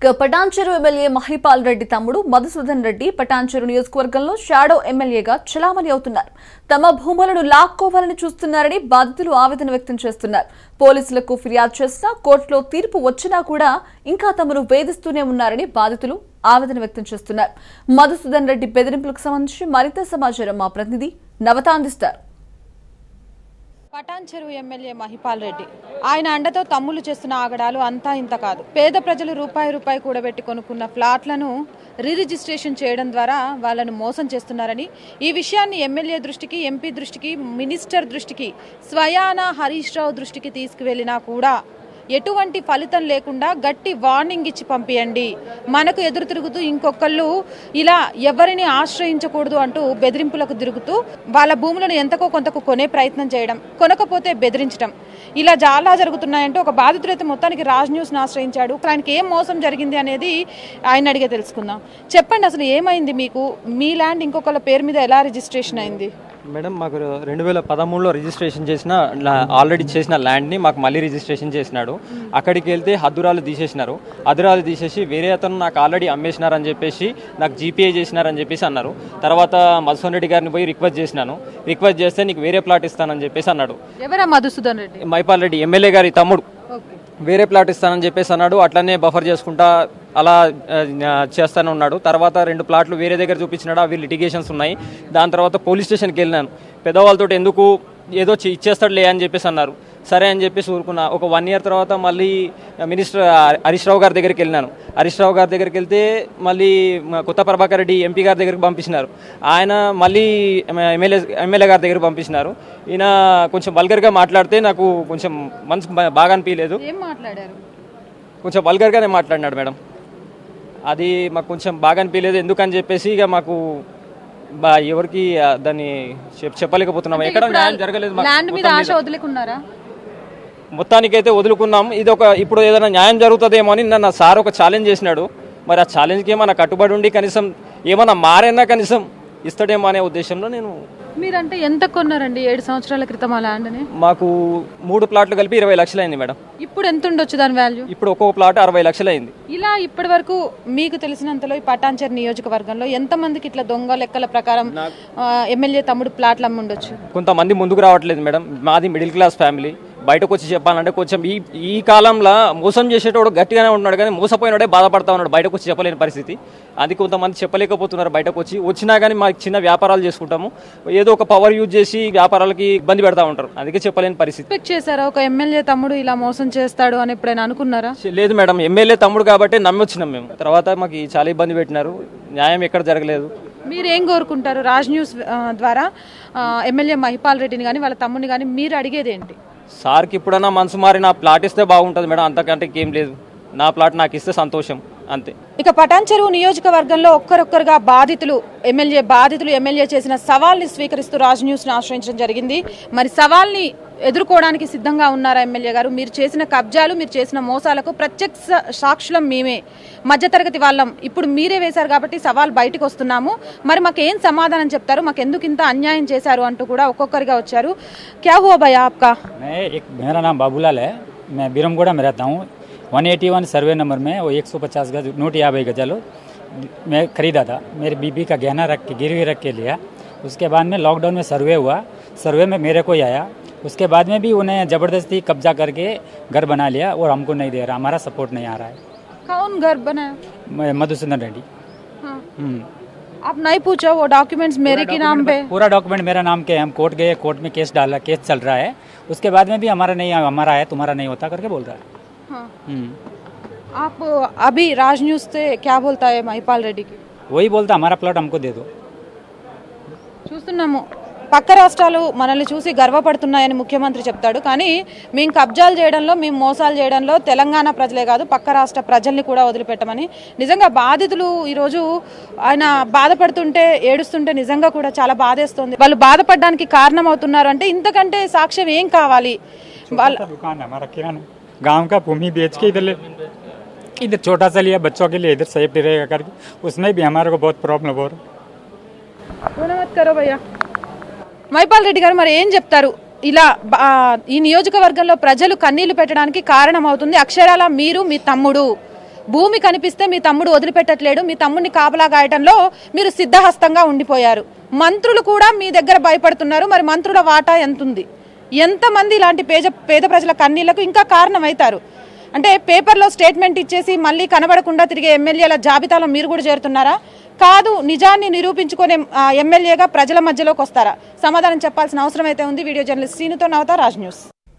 ఇక పటాన్చెరు ఎమ్మెల్యే మహిపాల్ రెడ్డి తమ్ముడు మధుసూదన్ రెడ్డి పటాన్చెరు నియోజకవర్గంలో షాడో ఎమ్మెల్యేగా చలామణి అవుతున్నారు. తమ భూములను లాక్కోవాలని చూస్తున్నారని బాధితులు ఆవేదన వ్యక్తం చేస్తున్నారు. పోలీసులకు ఫిర్యాదు చేసినా కోర్టులో తీర్పు వచ్చినా కూడా ఇంకా తమను వేధిస్తూనే ఉన్నారని బాధితులు ఆవేదన వ్యక్తం చేస్తున్నారు. మధుసూదన్ రెడ్డి బెదిరింపులకు సంబంధించి మరింత సమాచారం మా ప్రతినిధి నవత అందిస్తారు పటాన్ చెరువు ఎమ్మెల్యే మహిపాల్ రెడ్డి. ఆయన అండతో తమ్ముళ్ళు చేస్తున్న ఆగడాలు అంతా ఇంత కాదు. పేద ప్రజలు రూపాయి రూపాయి కూడబెట్టి కొనుక్కున్న ఫ్లాట్లను రీ రిజిస్ట్రేషన్ చేయడం ద్వారా వాళ్ళను మోసం చేస్తున్నారని ఈ విషయాన్ని ఎమ్మెల్యే దృష్టికి ఎంపీ దృష్టికి మినిస్టర్ దృష్టికి స్వయానా హరీష్ రావు దృష్టికి తీసుకువెళ్ళినా కూడా ఎటువంటి ఫలితం లేకుండా గట్టి వార్నింగ్ ఇచ్చి పంపియండి. మనకు ఎదురు తిరుగుతూ ఇంకొకళ్ళు ఇలా ఎవరిని ఆశ్రయించకూడదు అంటూ బెదిరింపులకు తిరుగుతూ వాళ్ళ భూములను ఎంతకో కొంతకు కొనే ప్రయత్నం చేయడం కొనకపోతే బెదిరించడం ఇలా చాలా జరుగుతున్నాయంటే ఒక బాధితుడైతే మొత్తానికి రాజ్ న్యూస్ని ఆశ్రయించాడు. ఆయనకి ఏం మోసం జరిగింది అనేది ఆయన అడిగే తెలుసుకుందాం. చెప్పండి అసలు ఏమైంది మీకు? మీ ల్యాండ్ ఇంకొకళ్ళ పేరు మీద ఎలా రిజిస్ట్రేషన్ అయింది? మేడం మాకు రెండు వేల పదమూడులో రిజిస్ట్రేషన్ చేసిన ఆల్రెడీ చేసిన ల్యాండ్ని మాకు మళ్ళీ రిజిస్ట్రేషన్ చేసినాడు. అక్కడికి వెళ్తే హద్దురాలు తీసేసినారు. హద్దురాలు తీసేసి వేరే అతను నాకు ఆల్రెడీ అమ్మేసినారని చెప్పేసి నాకు జీపీఐ చేసినారని చెప్పేసి అన్నారు. తర్వాత మధుసూన్ రెడ్డి గారిని పోయి రిక్వెస్ట్ చేసినాను. రిక్వెస్ట్ చేస్తే నీకు వేరే ప్లాట్ ఇస్తానని చెప్పేసి అన్నాడు. ఎవరా మధుసూదన్ రెడ్డి? మైపాల్ రెడ్డి ఎమ్మెల్యే గారి తమ్ముడు. వేరే ప్లాట్ ఇస్తానని చెప్పేసి అన్నాడు. అట్లనే బఫర్ చేసుకుంటా అలా చేస్తానే ఉన్నాడు. తర్వాత రెండు ప్లాట్లు వేరే దగ్గర చూపించినాడు అవి లిటిగేషన్స్ ఉన్నాయి. దాని తర్వాత పోలీస్ స్టేషన్కి వెళ్ళినాను. పెద్దవాళ్ళతో ఎందుకు ఏదో ఇచ్చేస్తాడులే అని చెప్పేసి అన్నారు. సరే అని చెప్పేసి ఊరుకున్నా. ఒక వన్ ఇయర్ తర్వాత మళ్ళీ మినిస్టర్ హరీష్ రావు గారి దగ్గరికి వెళ్ళినాను. హరీష్ రావు గారి దగ్గరికి వెళ్తే మళ్ళీ మా కొత్త ప్రభాకర్ రెడ్డి ఎంపీ గారి దగ్గరికి పంపించినారు. ఆయన మళ్ళీ ఎమ్మెల్యే ఎమ్మెల్యే గారి దగ్గరికి పంపించినారు. ఈయన కొంచెం వల్గర్గా మాట్లాడితే నాకు కొంచెం మనసు బాగా అనిపించలేదు కొంచెం వల్గర్గానే మాట్లాడినాడు మేడం. అది మాకు కొంచెం బాగా అనిపించలేదు ఎందుకని చెప్పేసి ఇక మాకు ఎవరికి దాన్ని చెప్- చెప్పలేకపోతున్నాం. ఎక్కడ న్యాయం జరగలేదు మాకు. ల్యాండ్ మీద ఆశ వదులుకున్నారా? మొత్తానికైతే వదులుకున్నాం. ఇది ఒక ఇప్పుడు ఏదైనా న్యాయం జరుగుతుందేమో అని నన్ను సార్ ఒక ఛాలెంజ్ చేసినాడు. మరి ఆ ఛాలెంజ్కి ఏమైనా కట్టుబడి ఉండి కనీసం ఏమైనా మారైనా కనీసం ఇస్తాడేమో అనే ఉద్దేశంలో నేను మీరంటే ఎంత కొన్నారండి ఏడు సంవత్సరాల క్రితం ఆ ల్యాండ్ని మాకు మూడు ప్లాట్లు కలిపి ఇరవై లక్షలు అయింది మేడం. ఇప్పుడు ఎంత ఉండొచ్చు దాని వాల్యూ ఇప్పుడు ఒక్కొక్క ప్లాట్ అరవై లక్షలు అయింది. ఇలా ఇప్పటి వరకు మీకు తెలిసినంతలో ఈ పటాన్చర్ నియోజకవర్గంలో ఎంతమందికి ఇట్లా దొంగ లెక్కల ప్రకారం ఎమ్మెల్యే తమ్ముడు ప్లాట్లు అమ్మి ఉండొచ్చు కొంతమంది ముందుకు రావట్లేదు మేడం. మాది మిడిల్ క్లాస్ ఫ్యామిలీ. బయటకు వచ్చి చెప్పాలంటే కొంచెం ఈ ఈ కాలంలో మోసం చేసేటోడు గట్టిగానే ఉన్నాడు కానీ మోసపోయినాడే బాధపడతా ఉన్నాడు. బయటకు వచ్చి చెప్పలేని పరిస్థితి. అది కొంతమంది చెప్పలేకపోతున్నారు బయటకు వచ్చి వచ్చినా కానీ మా చిన్న వ్యాపారాలు చేసుకుంటాము. ఏదో ఒక పవర్ యూజ్ చేసి వ్యాపారాలకి ఇబ్బంది పెడతా ఉంటారు. అందుకే చెప్పలేని పరిస్థితి. ఎక్స్పెక్ట్ చేశారా ఒక ఎమ్మెల్యే తమ్ముడు ఇలా మోసం చేస్తాడు అని ఎప్పుడైనా అనుకున్నారా? లేదు మేడం. ఎమ్మెల్యే తమ్ముడు కాబట్టి నమ్మొచ్చినాం మేము. తర్వాత మాకు చాలా ఇబ్బంది పెట్టినారు. న్యాయం ఎక్కడ జరగలేదు. మీరు ఏం కోరుకుంటారు? రాజ్ న్యూస్ ద్వారా ఎమ్మెల్యే మహిపాల్ రెడ్డిని కానీ వాళ్ళ తమ్ముడిని కానీ మీరు అడిగేది ఏంటి సార్కి ఇప్పుడన్నా మనసు మారి నా ప్లాట్ ఇస్తే బాగుంటుంది మేడం అంతకంటే ఏం లేదు. నా ప్లాట్ నాకు ఇస్తే సంతోషం అంతే. ఇక పటాన్ చెరువు నియోజకవర్గంలో ఒక్కరొక్కరుగా బాధితులు ఎమ్మెల్యే బాధితులు ఎమ్మెల్యే చేసిన సవాల్ని స్వీకరిస్తూ రాజ్ న్యూస్ని ఆశ్రయించడం జరిగింది. మరి సవాల్ని ఎదుర్కోవడానికి సిద్ధంగా ఉన్నారా ఎమ్మెల్యే గారు? మీరు చేసిన కబ్జాలు మీరు చేసిన మోసాలకు ప్రత్యక్ష సాక్షులం మేమే. మధ్యతరగతి వాళ్ళం. ఇప్పుడు మీరే వేశారు కాబట్టి సవాల్ బయటకు వస్తున్నాము. మరి మాకేం సమాధానం చెప్తారు? మాకు ఎందుకు ఇంత అన్యాయం చేశారు అంటూ కూడా ఒక్కొక్కరిగా వచ్చారు. క్యా హువా భయ ఆప్కా? మేరా నా బాబులాలే మే బీరంగూడ మేరతా मैं बिरमगोड़ा में रहता हूँ 181 सर्वे नंबर में वो 150 गज नूट याभई गजालो मैं खरीदा था। मेरी बीबी का गहना रख के गिरवी रख के लिया। उसके बाद में लॉकडाउन में सर्वे हुआ। सर्वे में मेरे को ही आया। उसके बाद में भी उन्हें ज़बरदस्ती कब्जा करके घर बना लिया और हमको नहीं दे रहा। हमारा सपोर्ट नहीं आ रहा है। कौन घर बनाया मधुसूदन रेड्डी। हाँ। हम्म। आप नहीं पूछा वो डॉक्यूमेंट्स मेरे के नाम पे? पूरा डॉक्यूमेंट मेरा नाम के है हम कोर्ट गए कोर्ट में केस डाला केस चल रहा है। उसके बाद में भी हमारा नहीं हमारा है तुम्हारा नहीं होता करके बोल रहा है। आप अभी राज न्यूज से क्या बोलता है महिपाल రెడ్డి की वही बोलता हमारा प्लॉट हमको दे दो చూస్తున్నాము పక్క రాష్ట్రాలు మనల్ని చూసి గర్వపడుతున్నాయని ముఖ్యమంత్రి చెప్తాడు కానీ మేము కబ్జాలు చేయడంలో మేము మోసాలు చేయడంలో తెలంగాణ ప్రజలే కాదు పక్క రాష్ట్ర ప్రజల్ని కూడా వదిలిపెట్టమని నిజంగా బాధితులు ఈరోజు ఆయన బాధపడుతుంటే ఏడుస్తుంటే నిజంగా కూడా చాలా బాధేస్తుంది వాళ్ళు బాధపడడానికి కారణం అవుతున్నారు అంటే ఇంతకంటే సాక్ష్యం ఏం కావాలి వాళ్ళ छोटा दुकान है हमारा किराना गांव का भूमि बेच के इधर ले इधर छोटा सा लिया बच्चों के लिए इधर सेफ्टी रहेगा करके उसमें भी हमारे को बहुत प्रॉब्लम हो रहा है గుణవత్కరో భయ్యా మైపాల్ రెడ్డి గారు మరి ఏం చెప్తారు ఇలా బ- ఆ, ఈ నియోజకవర్గంలో ప్రజలు కన్నీళ్లు పెట్టడానికి కారణం అవుతుంది అక్షరాల మీరు మీ తమ్ముడు భూమి కనిపిస్తే మీ తమ్ముడు వదిలిపెట్టట్లేడు మీ తమ్ముడిని కాపలా గాయటంలో మీరు సిద్ధహస్తంగా ఉండిపోయారు మంత్రులు కూడా మీ దగ్గర భయపడుతున్నారు మరి మంత్రుల వాటా ఎంతుంది ఎంతమంది ఇలాంటి పేద పేద ప్రజల కన్నీళ్ళకు ఇంకా కారణమవుతారు? అంటే పేపర్లో స్టేట్మెంట్ ఇచ్చేసి మళ్ళీ కనబడకుండా తిరిగే ఎమ్మెల్యేల జాబితాలో మీరు కూడా చేరుతున్నారా? కాదు నిజాన్ని నిరూపించుకునే ఎమ్మెల్యేగా ప్రజల మధ్యలోకి వస్తారా? సమాధానం చెప్పాల్సిన అవసరం అయితే ఉంది. వీడియో జర్నలిస్ట్ సీనుతో నవత రాజ్ న్యూస్.